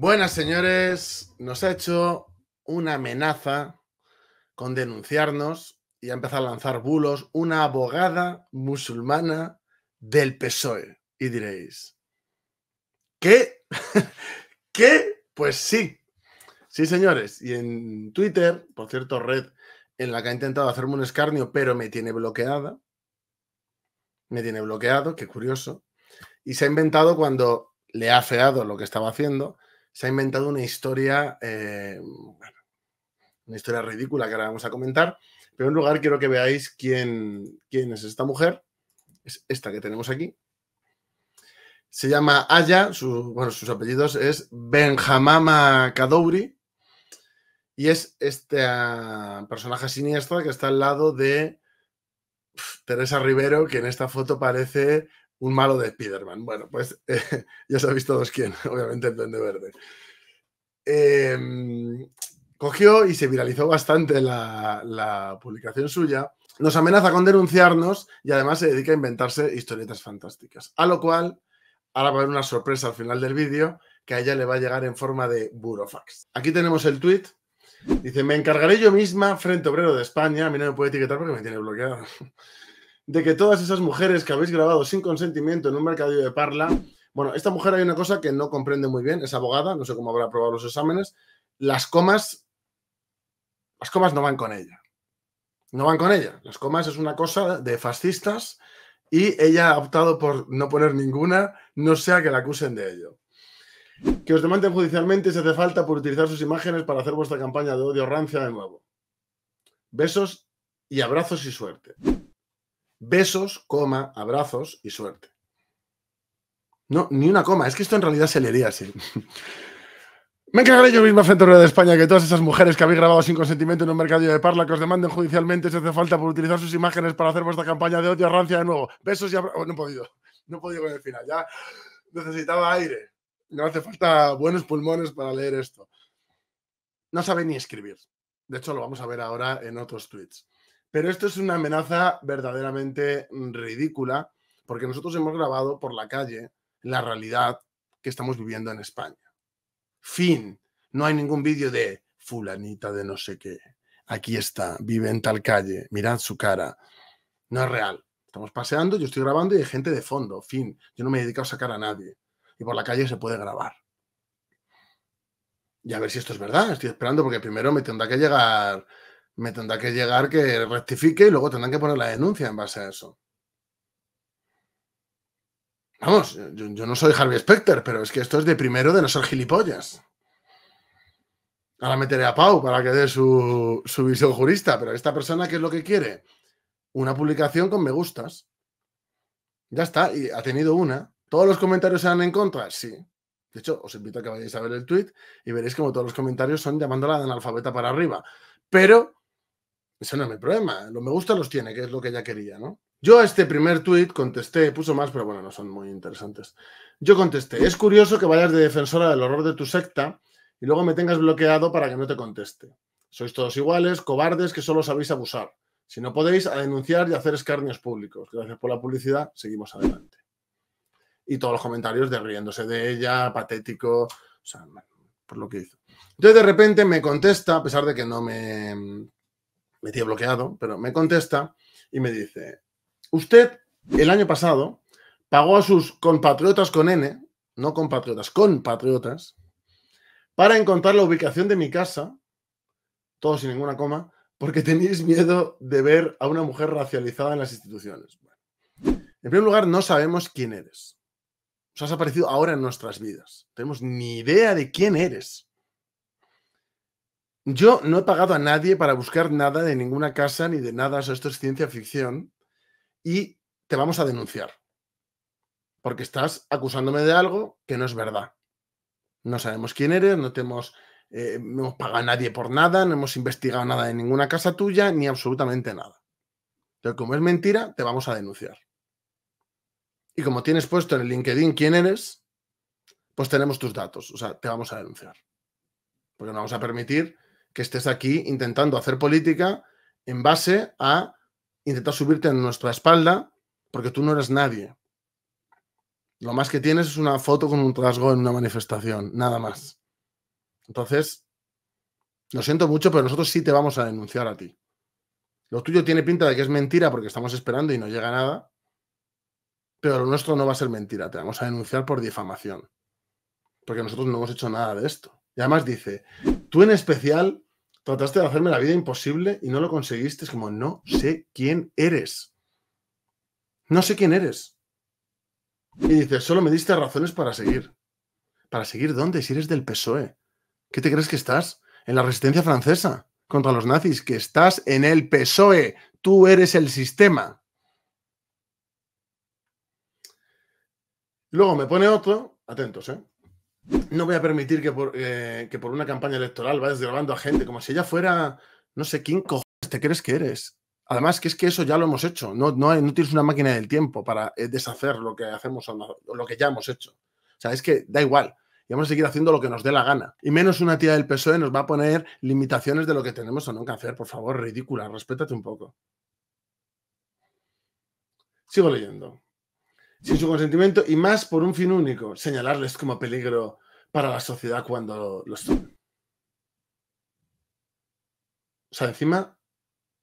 Buenas, señores. Nos ha hecho una amenaza con denunciarnos y ha empezado a lanzar bulos una abogada musulmana del PSOE. Y diréis, ¿qué? ¿Qué? Pues sí. Sí, señores. Y en Twitter, por cierto, red en la que ha intentado hacerme un escarnio, pero me tiene bloqueada. Me tiene bloqueado, qué curioso. Y se ha inventado cuando le ha feado lo que estaba haciendo se ha inventado una historia, eh, una historia ridícula que ahora vamos a comentar. Pero en lugar quiero que veáis quién, quién es esta mujer. Es esta que tenemos aquí. Se llama Aya, bueno, sus apellidos es Benjamama Kadouri. Y es este personaje siniestro que está al lado de Teresa Rivero, que en esta foto parece un malo de Spiderman. Bueno, pues eh, ya sabéis todos quién, obviamente el Duende Verde. Em, cogió y se viralizó bastante la, publicación suya. Nos amenaza con denunciarnos y además se dedica a inventarse historietas fantásticas. A lo cual, ahora va a haber una sorpresa al final del vídeo que a ella le va a llegar en forma de burofax. Aquí tenemos el tweet. Dice, me encargaré yo misma, Frente Obrero de España, a mí no me puede etiquetar porque me tiene bloqueado de que todas esas mujeres que habéis grabado sin consentimiento en un mercadillo de parla, bueno, esta mujer hay una cosa que no comprende muy bien, es abogada, no sé cómo habrá aprobado los exámenes, las comas, las comas no van con ella. No van con ella. Las comas es una cosa de fascistas y ella ha optado por no poner ninguna, no sea que la acusen de ello. Que os demanden judicialmente si hace falta por utilizar sus imágenes para hacer vuestra campaña de odio rancia de nuevo. Besos y abrazos y suerte. Besos, coma, abrazos y suerte. No, ni una coma. Es que esto en realidad se leería así. Me encargaré yo misma frente a de España que todas esas mujeres que habéis grabado sin consentimiento en un mercadillo de parla que os demanden judicialmente si hace falta por utilizar sus imágenes para hacer vuestra campaña de odio rancia de nuevo. Besos y abrazos. Oh, no he podido. No he podido con el final. Ya necesitaba aire. No hace falta buenos pulmones para leer esto. No sabe ni escribir. De hecho, lo vamos a ver ahora en otros tweets. Pero esto es una amenaza verdaderamente ridícula, porque nosotros hemos grabado por la calle la realidad que estamos viviendo en España. Fin. No hay ningún vídeo de fulanita de no sé qué. Aquí está, vive en tal calle, mirad su cara. No es real. Estamos paseando, yo estoy grabando y hay gente de fondo. Fin. Yo no me he dedicado a sacar a nadie. Y por la calle se puede grabar. Y a ver si esto es verdad. Estoy esperando porque primero me tendrá que llegar me tendrá que llegar que rectifique y luego tendrán que poner la denuncia en base a eso. Vamos, yo, no soy Harvey Specter, pero es que esto es de primero de no ser gilipollas. Ahora meteré a Pau para que dé su, visión jurista, pero esta persona, ¿qué es lo que quiere? Una publicación con me gustas. Ya está, y ha tenido una. ¿Todos los comentarios sean en contra? Sí. De hecho, os invito a que vayáis a ver el tweet y veréis como todos los comentarios son llamándola de analfabeta para arriba. Pero ese no es mi problema. Los me gusta los tiene, que es lo que ella quería, ¿no? Yo a este primer tuit contesté, puso más, pero bueno, no son muy interesantes. Yo contesté, es curioso que vayas de defensora del horror de tu secta y luego me tengas bloqueado para que no te conteste. Sois todos iguales, cobardes que solo sabéis abusar. Si no podéis, a denunciar y hacer escarnios públicos. Gracias por la publicidad, seguimos adelante. Y todos los comentarios de riéndose de ella, patético, o sea, por lo que hizo. Entonces de repente me contesta, a pesar de que no me, me tiene bloqueado, pero me contesta y me dice, usted el año pasado pagó a sus compatriotas con N, no compatriotas, compatriotas, para encontrar la ubicación de mi casa, todo sin ninguna coma, porque tenéis miedo de ver a una mujer racializada en las instituciones. en primer lugar, no sabemos quién eres. Os has aparecido ahora en nuestras vidas. tenemos ni idea de quién eres. Yo no he pagado a nadie para buscar nada de ninguna casa ni de nada, esto es ciencia ficción y te vamos a denunciar. Porque estás acusándome de algo que no es verdad. No sabemos quién eres, no, te hemos, eh, no hemos pagado a nadie por nada, no hemos investigado nada de ninguna casa tuya, ni absolutamente nada. Pero como es mentira, te vamos a denunciar. Y como tienes puesto en el LinkedIn quién eres, pues tenemos tus datos. O sea, te vamos a denunciar. Porque no vamos a permitir que estés aquí intentando hacer política en base a intentar subirte en nuestra espalda porque tú no eres nadie. Lo más que tienes es una foto con un rasgo en una manifestación, nada más. Entonces, lo siento mucho, pero nosotros sí te vamos a denunciar a ti. Lo tuyo tiene pinta de que es mentira porque estamos esperando y no llega nada. Pero lo nuestro no va a ser mentira. Te vamos a denunciar por difamación. Porque nosotros no hemos hecho nada de esto. Y además dice, tú en especial trataste de hacerme la vida imposible y no lo conseguiste. Es como, no sé quién eres. No sé quién eres. Y dice, solo me diste razones para seguir. ¿Para seguir dónde? Si eres del PSOE. ¿Qué te crees que estás? En la resistencia francesa contra los nazis, que estás en el PSOE. Tú eres el sistema. Luego me pone otro, atentos, ¿eh? No voy a permitir que por, eh, que por una campaña electoral vayas grabando a gente como si ella fuera, no sé, ¿quién cojones te crees que eres? Además, que es que eso ya lo hemos hecho. No, no, no tienes una máquina del tiempo para eh, deshacer lo que hacemos o lo que ya hemos hecho. O sea, es que da igual. Y vamos a seguir haciendo lo que nos dé la gana. Y menos una tía del PSOE nos va a poner limitaciones de lo que tenemos o no que hacer. Por favor, ridícula, respétate un poco. Sigo leyendo sin su consentimiento y más por un fin único, señalarles como peligro para la sociedad cuando lo son. O sea, encima,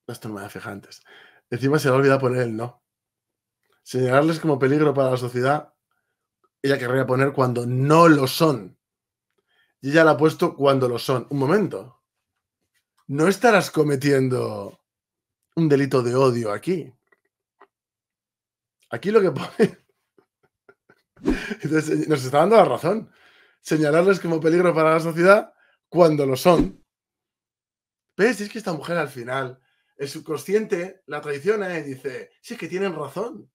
esto no me había fijado antes, encima se le ha olvidado poner el no. Señalarles como peligro para la sociedad, ella querría poner cuando no lo son. Y ella la ha puesto cuando lo son. Un momento. No estarás cometiendo un delito de odio aquí. Aquí lo que pone entonces, nos está dando la razón. Señalarles como peligro para la sociedad cuando lo son. ¿Ves? Es que esta mujer al final, el subconsciente la traiciona y dice, sí, es que tienen razón.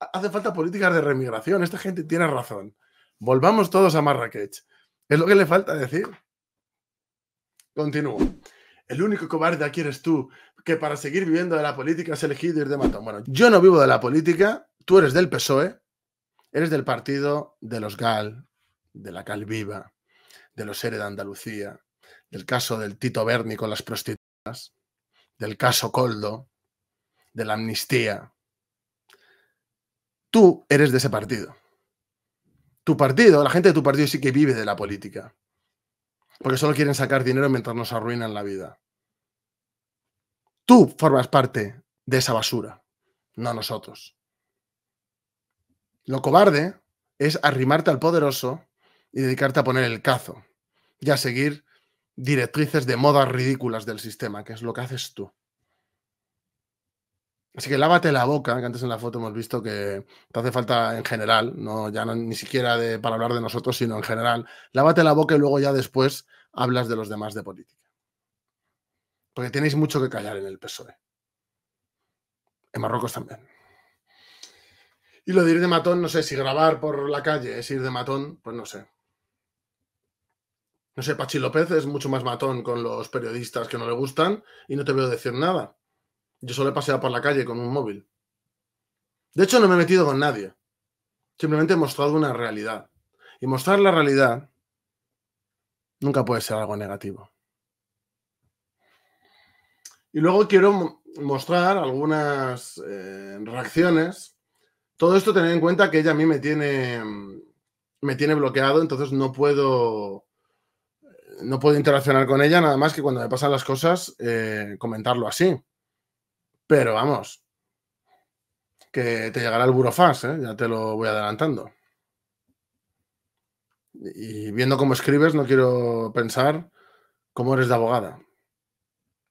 Hace falta políticas de remigración. Esta gente tiene razón. Volvamos todos a Marrakech. Es lo que le falta decir. Continúo. El único cobarde aquí eres tú, que para seguir viviendo de la política has elegido ir de matón. Bueno, yo no vivo de la política, tú eres del PSOE, Eres del partido de los GAL, de la Calviva, de los Ere de Andalucía, del caso del Tito Berni con las prostitutas, del caso Coldo, de la amnistía. Tú eres de ese partido. Tu partido, la gente de tu partido sí que vive de la política. Porque solo quieren sacar dinero mientras nos arruinan la vida. Tú formas parte de esa basura, no nosotros. Lo cobarde es arrimarte al poderoso y dedicarte a poner el cazo y a seguir directrices de modas ridículas del sistema, que es lo que haces tú. Así que lávate la boca, que antes en la foto hemos visto que te hace falta en general, no ya ni siquiera para hablar de nosotros, sino en general. Lávate la boca y luego ya después hablas de los demás de política. Porque tenéis mucho que callar en el PSOE. En Marruecos también. Y lo de ir de matón, no sé, si grabar por la calle es ir de matón, pues no sé. No sé, Pachi López es mucho más matón con los periodistas que no le gustan y no te veo decir nada. Yo solo he paseado por la calle con un móvil. De hecho, no me he metido con nadie. Simplemente he mostrado una realidad. Y mostrar la realidad nunca puede ser algo negativo. Y luego quiero mostrar algunas eh, reacciones todo esto tener en cuenta que ella a mí me tiene, me tiene bloqueado, entonces no puedo, no puedo interaccionar con ella, nada más que cuando me pasan las cosas, eh, comentarlo así. Pero vamos, que te llegará el burofax, ¿eh? ya te lo voy adelantando. Y viendo cómo escribes, no quiero pensar cómo eres de abogada.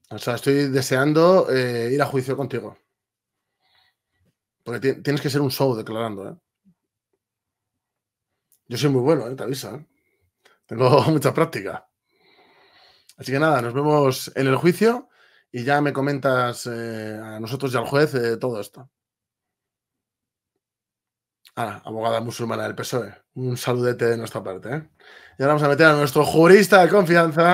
O sea, estoy deseando eh, ir a juicio contigo. Porque tienes que ser un show declarando, ¿eh? Yo soy muy bueno, ¿eh? te aviso. ¿eh? Tengo mucha práctica. Así que nada, nos vemos en el juicio y ya me comentas a nosotros y al juez todo esto. Ahora, abogada musulmana del PSOE. Un saludete de nuestra parte. Y ahora vamos a meter a nuestro jurista de confianza.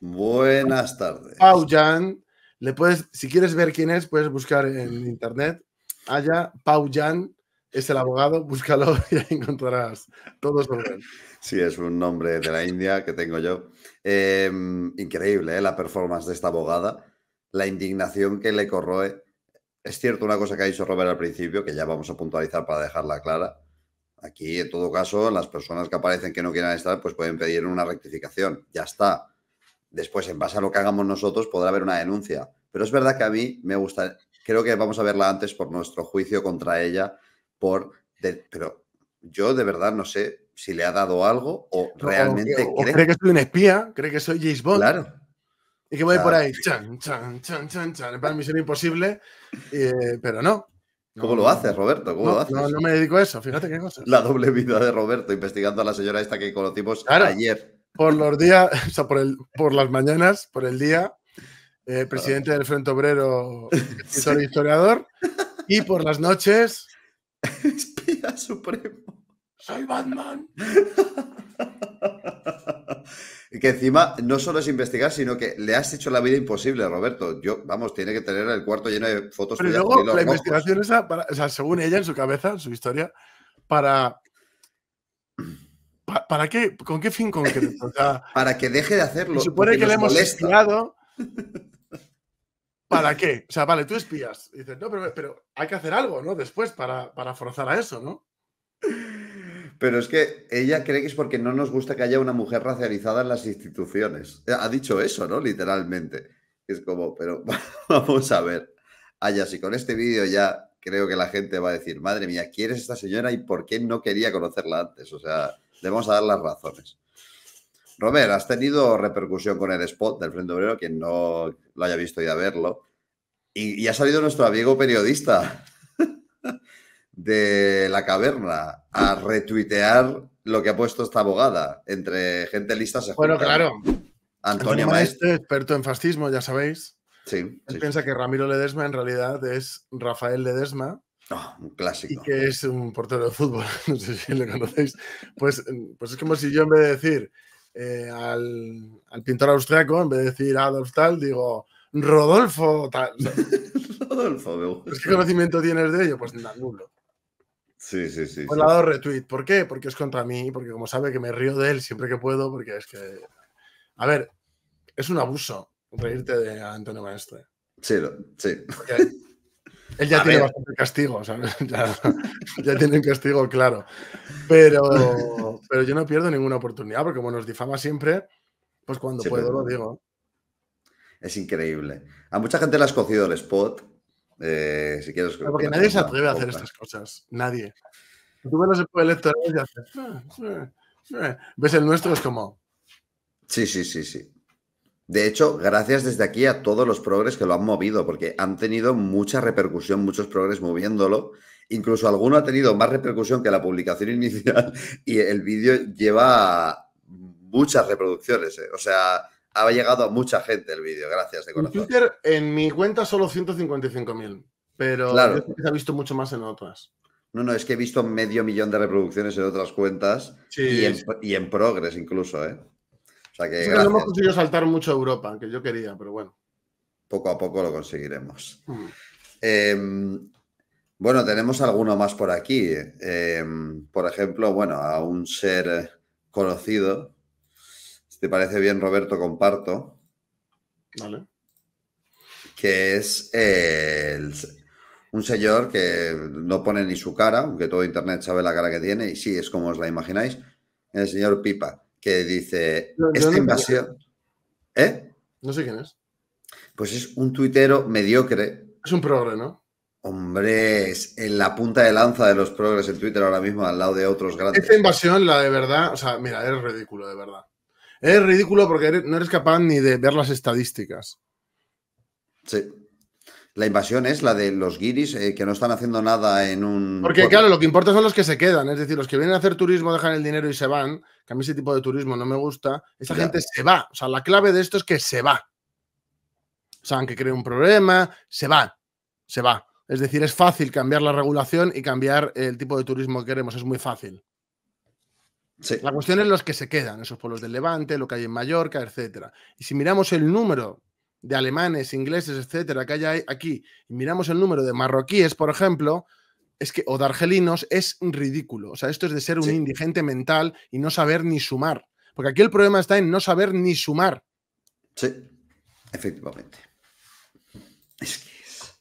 Buenas tardes. Pau Jan. Le puedes, si quieres ver quién es, puedes buscar en internet Haya, Pau Yan es el abogado, búscalo y ahí encontrarás todo sobre él. Sí, es un nombre de la India que tengo yo. Em, increíble ¿eh? la performance de esta abogada, la indignación que le corroe. Es cierto una cosa que ha dicho Robert al principio, que ya vamos a puntualizar para dejarla clara. Aquí, en todo caso, las personas que aparecen que no quieran estar, pues pueden pedir una rectificación. Ya está. Después, en base a lo que hagamos nosotros, podrá haber una denuncia. Pero es verdad que a mí me gusta, creo que vamos a verla antes por nuestro juicio contra ella, por... pero yo de verdad no sé si le ha dado algo o realmente cree... que soy un espía, cree que soy James Bond. Claro. Y que voy por ahí, chan, chan, chan, chan, chan, para misión imposible, eh, pero no. ¿Cómo lo haces, Roberto? ¿Cómo no, lo haces? No, no, me dedico a eso, fíjate qué cosas. La doble vida de Roberto, investigando a la señora esta que conocimos ayer. Por los días, o sea, por, el, por las mañanas, por el día, eh, presidente del Frente Obrero, historiador, y por las noches. Espía supremo. Soy Batman. y que encima no solo es investigar, sino que le has hecho la vida imposible, Roberto. Yo, vamos, tiene que tener el cuarto lleno de fotos. Pero luego la investigación esa, o sea, según ella en su cabeza, en su historia, para ¿Para qué? ¿Con qué fin concreto? para que deje de hacerlo. Se supone que le hemos espiado. ¿Para qué? O sea, vale, tú espías. dices, no, pero, hay que hacer algo, ¿no? Después para, para forzar a eso, ¿no? Pero es que ella cree que es porque no nos gusta que haya una mujer racializada en las instituciones. Ha dicho eso, ¿no? Literalmente. Es como, pero vamos a ver. Aya, si con este vídeo ya creo que la gente va a decir, madre mía, ¿quién es esta señora y por qué no quería conocerla antes? O sea, le vamos a dar las razones. Robert, has tenido repercusión con el spot del Frente Obrero, quien no lo haya visto y a verlo. Y, ha salido nuestro amigo periodista de la caverna a retuitear lo que ha puesto esta abogada. Entre gente lista se Bueno, claro. Antonio Maestre, experto en fascismo, ya sabéis. Sí. Él piensa que Ramiro Ledesma en realidad es Rafael Ledesma, Oh, un clásico. Y que es un portero de fútbol, no sé si le conocéis. Pues, pues es como si yo en vez de decir eh, al, al, pintor austriaco, en vez de decir Adolf tal, digo Rodolfo tal. Rodolfo, me gusta. ¿Qué conocimiento tienes de ello? Pues nulo. Sí, sí, sí. Pues le ha dado retweet. ¿Por qué? Porque es contra mí, porque como sabe que me río de él siempre que puedo, porque es que. A ver, es un abuso reírte de Antonio Maestre. Sí, sí. Él ya tiene bastante castigo, ¿sabes? Ya, tiene un castigo claro. Pero, pero yo no pierdo ninguna oportunidad, porque como nos difama siempre, pues cuando puedo lo digo. Es increíble. A mucha gente le has cocido el spot. Eh, si quieres. porque nadie se atreve a hacer estas cosas. Nadie. Tú ves el spot electoral y haces. Ah, ah". Ves el nuestro, es como. Sí, sí, sí, sí. De hecho, gracias desde aquí a todos los progres que lo han movido, porque han tenido mucha repercusión, muchos progres moviéndolo. Incluso alguno ha tenido más repercusión que la publicación inicial y el vídeo lleva muchas reproducciones. ¿eh? O sea, ha llegado a mucha gente el vídeo, gracias de corazón. En Twitter, en mi cuenta, solo 155.000, pero claro. se ha visto mucho más en otras. No, no, es que he visto medio millón de reproducciones en otras cuentas y, en, y en progres incluso, ¿eh? O sea que, no hemos conseguido saltar mucho a Europa, que yo quería, pero bueno. Poco a poco lo conseguiremos. Mm. Em, bueno, tenemos alguno más por aquí. Em, por ejemplo, bueno, a un ser conocido. Si te parece bien, Roberto, comparto. Vale. Que es un señor que no pone ni su cara, aunque todo Internet sabe la cara que tiene, y sí, es como os la imagináis. El señor Pipa que dice, esta invasión... ¿Eh? No sé quién es. Pues es un tuitero mediocre. Es un progre, ¿no? Hombre, es en la punta de lanza de los progres en Twitter ahora mismo, al lado de otros grandes. Esta invasión, la de verdad, o sea, mira, es ridículo, de verdad. Es ridículo porque no eres capaz ni de ver las estadísticas. Sí. La invasión es la de los guiris eh, que no están haciendo nada en un. Porque, claro, lo que importa son los que se quedan. Es decir, los que vienen a hacer turismo dejan el dinero y se van. Que a mí ese tipo de turismo no me gusta. Esa gente se va. O sea, la clave de esto es que se va. O sea, aunque cree un problema, se va. Se va. Es decir, es fácil cambiar la regulación y cambiar el tipo de turismo que queremos. Es muy fácil. Sí. La cuestión es los que se quedan, esos pueblos del Levante, lo que hay en Mallorca, etcétera. Y si miramos el número de alemanes, ingleses, etcétera, que hay aquí, y miramos el número de marroquíes, por ejemplo, es que, o de argelinos, es ridículo. O sea, esto es de ser un indigente mental y no saber ni sumar. Porque aquí el problema está en no saber ni sumar. Sí, efectivamente. Es que es.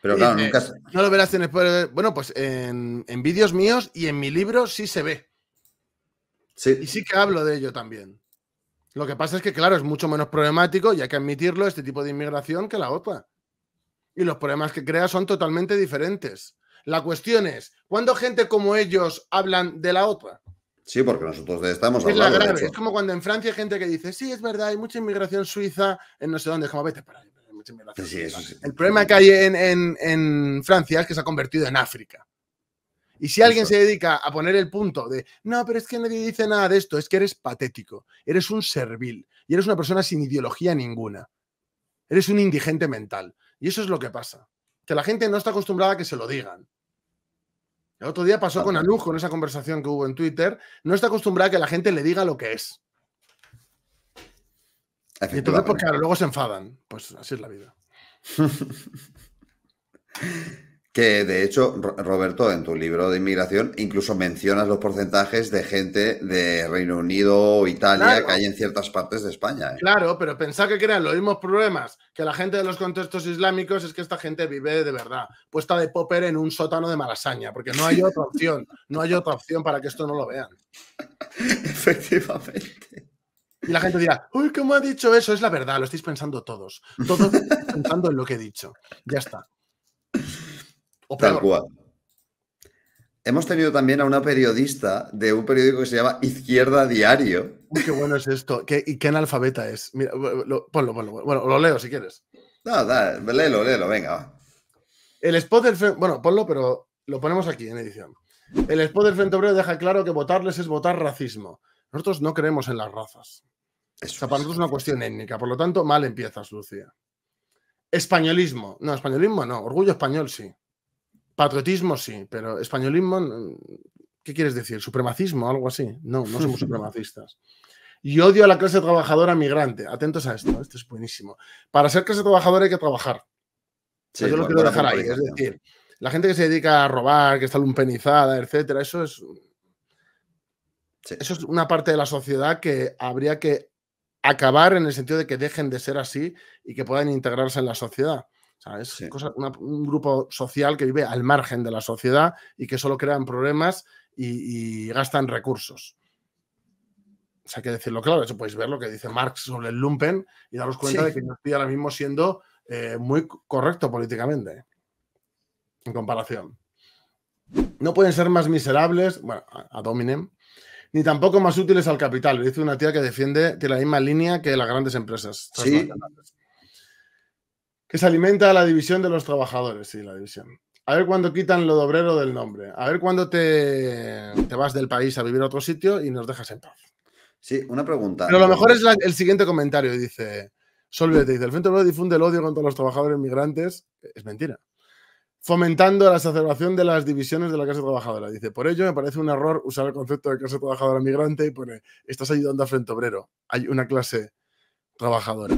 Pero claro, Dice, nunca. se- No lo verás en spoiler. Bueno, pues en, en vídeos míos y en mi libro sí se ve. Y Sí, sí que hablo de ello también. Lo que pasa es que, claro, es mucho menos problemático y hay que admitirlo, este tipo de inmigración que la otra. Y los problemas que crea son totalmente diferentes. La cuestión es, ¿cuándo gente como ellos hablan de la otra? sí, porque nosotros de esta hemos Es la de grave. Es como cuando en Francia hay gente que dice, sí, es verdad, hay mucha inmigración suiza en no sé dónde. Es como, vete para ahí, hay mucha inmigración Sí, suiza". eso sí. El problema que hay en, en- en Francia es que se ha convertido en África. Y si alguien Eso. se dedica a poner el punto de, no, pero es que nadie dice nada de esto, es que eres patético, eres un servil y eres una persona sin ideología ninguna. Eres un indigente mental. Y eso es lo que pasa. Que la gente no está acostumbrada a que se lo digan. El otro día pasó con. Anuj, con esa conversación que hubo en Twitter, no está acostumbrada a que la gente le diga lo que es. Y entonces, pues claro, luego se enfadan. Pues así es la vida. Que de hecho, Ro- Roberto, en tu libro de inmigración, incluso mencionas los porcentajes de gente de Reino Unido o Italia Claro. que hay en ciertas partes de España. ¿eh? Claro, pero pensar que crean los mismos problemas que la gente de los contextos islámicos es que esta gente vive de verdad, puesta de popper en un sótano de malasaña, porque no hay otra opción, no hay otra opción para que esto no lo vean. Efectivamente. Y la gente dirá, uy, ¿cómo ha dicho eso? Es la verdad, lo estáis pensando todos. Todos pensando en lo que he dicho. Ya está. O Tal cual. Hemos tenido también a una periodista de un periódico que se llama Izquierda Diario. Uy, qué bueno es esto. ¿Qué, ¿Y qué analfabeta es? Mira, lo- ponlo, ponlo. Bueno, lo leo si quieres. No, da, léelo, léelo, venga. va. El spot del Frente... Bueno, ponlo, pero lo ponemos aquí en edición. El spot del Frente Obrero deja claro que votarles es votar racismo. Nosotros no creemos en las razas. O Eso sea, para es. nosotros es una cuestión étnica. Por lo tanto, mal empiezas, Lucía. Españolismo. No, españolismo no. Orgullo español sí. Patriotismo sí, pero españolismo, ¿qué quieres decir? ¿Supremacismo? Algo así. No, no somos supremacistas. Y odio a la clase trabajadora migrante. Atentos a esto, esto es buenísimo. Para ser clase trabajadora hay que trabajar. Sí, yo lo quiero dejar ahí. Es decir, la gente que se dedica a robar, que está lumpenizada, etcétera, eso es, Sí. eso es una parte de la sociedad que habría que acabar en el sentido de que dejen de ser así y que puedan integrarse en la sociedad. O sea, es Sí. cosa- una- un grupo social que vive al margen de la sociedad y que solo crean problemas y, y gastan recursos. O sea, hay que decirlo claro. Eso podéis ver lo que dice Marx sobre el lumpen y daros cuenta Sí. de que yo estoy ahora mismo siendo eh, muy correcto políticamente en comparación. No pueden ser más miserables, bueno, a Dominem, ni tampoco más útiles al capital. Dice una tía que defiende, tiene la misma línea que las grandes empresas. Sí. Que se alimenta a la división de los trabajadores, sí, la división. A ver cuándo quitan lo de obrero del nombre. A ver cuándo te, te vas del país a vivir a otro sitio y nos dejas en paz. Sí, una pregunta. Pero lo mejor es la- el siguiente comentario. Dice, Solve te dice, el Frente Obrero difunde el odio contra los trabajadores migrantes. Es mentira. Fomentando la exacerbación de las divisiones de la clase trabajadora. Dice, por ello me parece un error usar el concepto de clase trabajadora migrante y pone, estás ayudando al Frente Obrero. Hay una clase trabajadora.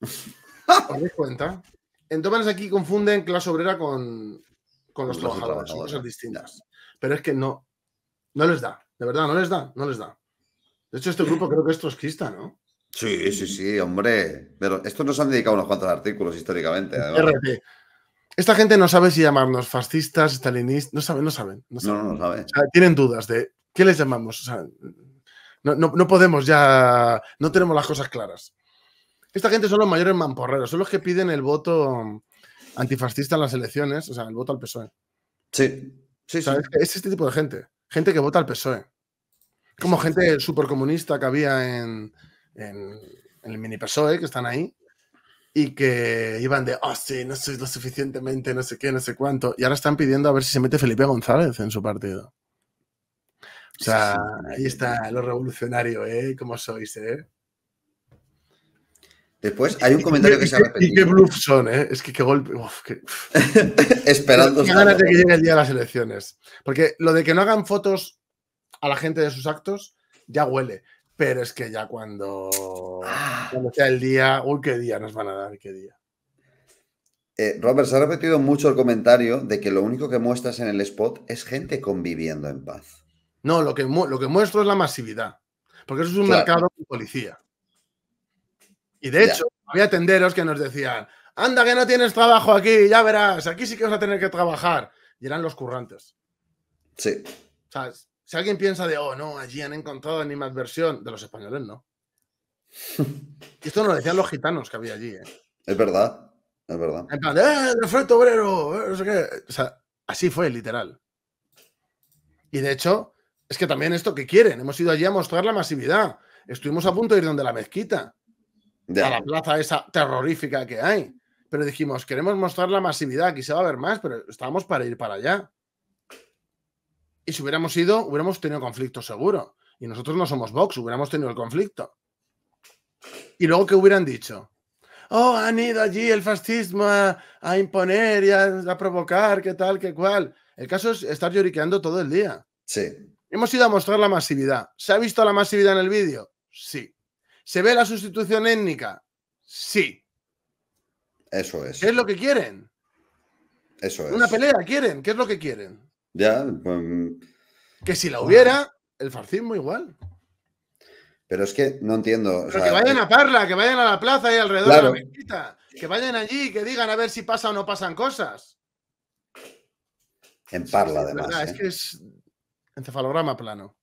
¿Os dais cuenta? Entonces aquí confunden clase obrera con, con los trabajadores. Son cosas distintas. Pero es que no, no les da. De verdad, no les da, no les da. De hecho, este grupo creo que es trotskista, ¿no? Sí, sí, sí, hombre. Pero estos nos han dedicado unos cuantos artículos históricamente. RT. Esta gente no sabe si llamarnos fascistas, stalinistas, no saben, no saben. No saben. no, no sabe. O sea, tienen dudas de qué les llamamos. O sea, no, no- no podemos ya, no tenemos las cosas claras. Esta gente son los mayores mamporreros, son los que piden el voto antifascista en las elecciones, o sea, el voto al PSOE. Sí, sí, es, este tipo de gente, gente que vota al PSOE. Como gente súper comunista que había en, en- en el mini PSOE, que están ahí, y que iban de, oh, sí, no sois lo suficientemente, no sé qué, no sé cuánto, y ahora están pidiendo a ver si se mete Felipe González en su partido. O sea, ahí está lo revolucionario, ¿eh? ¿Cómo sois, eh? Después hay un comentario que se ha qué- Y qué repetido. bluff son, ¿eh? Es que qué golpe. uf, qué- Esperando. Qué ganas de que llegue el día de las elecciones. Porque lo de que no hagan fotos a la gente de sus actos ya huele. Pero es que ya cuando, Ah. cuando sea el día, uy, qué día nos van a dar, qué día. Eh, Robert, se ha repetido mucho el comentario de que lo único que muestras en el spot es gente conviviendo en paz. No, lo que, lo que muestro es la masividad. Porque eso es un Claro. mercado de policía. Y de Ya. hecho, había tenderos que nos decían, anda que no tienes trabajo aquí, ya verás, aquí sí que vas a tener que trabajar. Y eran los currantes. Sí. O sea, si alguien piensa de, oh, no, allí han encontrado animadversión, de los españoles no. y esto nos lo decían los gitanos que había allí. ¿eh? Es verdad, es verdad. En plan, ¡eh, el frente obrero! eh, no sé qué. O sea, así fue, literal. Y de hecho, es que también esto que quieren, hemos ido allí a mostrar la masividad. Estuvimos a punto de ir donde la mezquita, A la plaza esa terrorífica que hay. Pero dijimos, queremos mostrar la masividad, aquí se va a ver más, pero estábamos para ir para allá. Y si hubiéramos ido, hubiéramos tenido conflicto seguro. Y nosotros no somos Vox, hubiéramos tenido el conflicto. Y luego, ¿qué hubieran dicho? Oh, han ido allí el fascismo a, a imponer y a, a provocar, qué tal, qué cual. El caso es estar lloriqueando todo el día. Sí. Hemos ido a mostrar la masividad. ¿Se ha visto la masividad en el vídeo? Sí. ¿Se ve la sustitución étnica? Sí. Eso es. ¿Qué es lo que quieren? Eso es. Una pelea quieren. ¿Qué es lo que quieren? Ya, pues, Que si la hubiera, el fascismo igual. pero es que no entiendo. o Pero sea, que vayan a Parla, que vayan a la plaza y alrededor Claro. de la mezquita. Que vayan allí, que digan a ver si pasa o no pasan cosas. En Parla, Sí, además. verdad, ¿eh? Es que es encefalograma plano.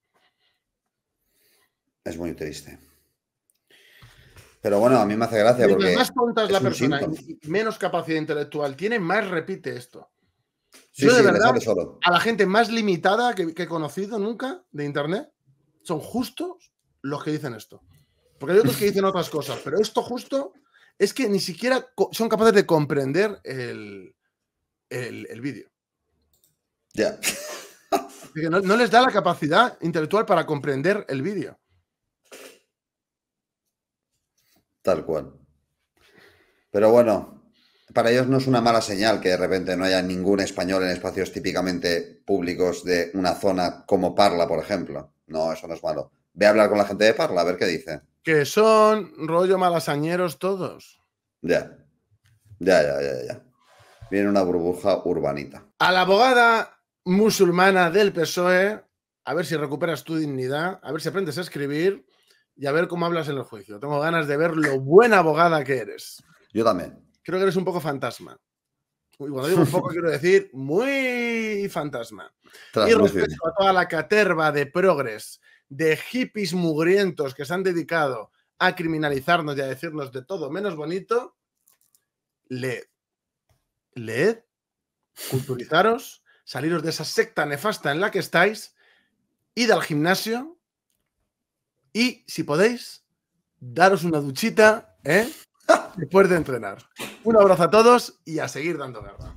Es muy triste. Pero bueno, a mí me hace gracia Mientras porque. más tonta es la persona y menos capacidad intelectual tiene, más repite esto. Sí, Yo de verdad, solo. a la gente más limitada que, que he conocido nunca de internet son justos los que dicen esto. Porque hay otros que dicen otras cosas, pero esto justo es que ni siquiera son capaces de comprender el, el- el vídeo. Ya. No, no les da la capacidad intelectual para comprender el vídeo. Tal cual. Pero bueno, para ellos no es una mala señal que de repente no haya ningún español en espacios típicamente públicos de una zona como Parla, por ejemplo. No, eso no es malo. Ve a hablar con la gente de Parla, a ver qué dice. Que son rollo malasañeros todos. Ya. Ya, ya, ya, ya. Viene una burbuja urbanita. A la abogada musulmana del PSOE, a ver si recuperas tu dignidad, a ver si aprendes a escribir y a ver cómo hablas en el juicio. Tengo ganas de ver lo buena abogada que eres. Yo también. Creo que eres un poco fantasma. Y cuando digo un poco, quiero decir muy fantasma. Y respecto a toda la caterva de progres, de hippies mugrientos que se han dedicado a criminalizarnos y a decirnos de todo menos bonito, leed. Leed, culturizaros, saliros de esa secta nefasta en la que estáis, id al gimnasio y, si podéis, daros una duchita, ¿eh? Después de entrenar. Un abrazo a todos y a seguir dando guerra.